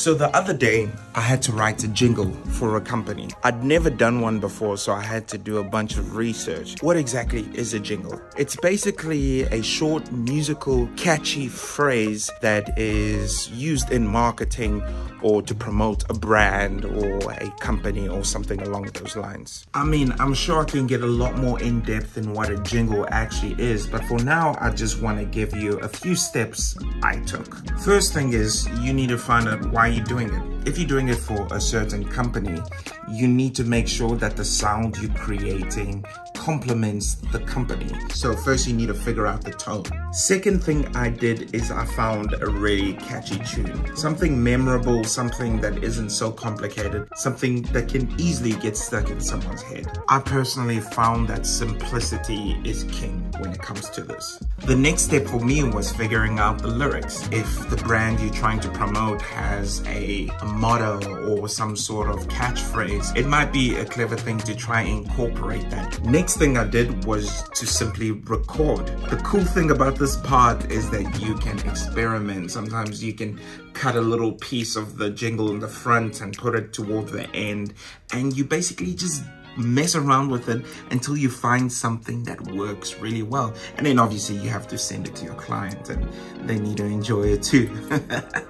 So the other day, I had to write a jingle for a company. I'd never done one before, so I had to do a bunch of research. What exactly is a jingle? It's basically a short, musical, catchy phrase that is used in marketing or to promote a brand or a company or something along those lines. I mean, I'm sure I can get a lot more in depth in what a jingle actually is, but for now, I just want to give you a few steps I took. First thing is you need to find out why you're doing it. If you're doing it for a certain company, you need to make sure that the sound you're creating complements the company. So first you need to figure out the tone. Second thing I did is I found a really catchy tune. Something memorable, something that isn't so complicated, something that can easily get stuck in someone's head. I personally found that simplicity is king when it comes to this. The next step for me was figuring out the lyrics. If the brand you're trying to promote has a, a motto or some sort of catchphrase, it might be a clever thing to try and incorporate that. Next next thing I did was to simply record. The cool thing about this part is that you can experiment. Sometimes you can cut a little piece of the jingle in the front and put it toward the end. And you basically just mess around with it until you find something that works really well. And then obviously you have to send it to your client and they need to enjoy it too.